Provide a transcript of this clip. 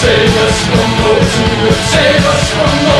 Save us from those who would save us from those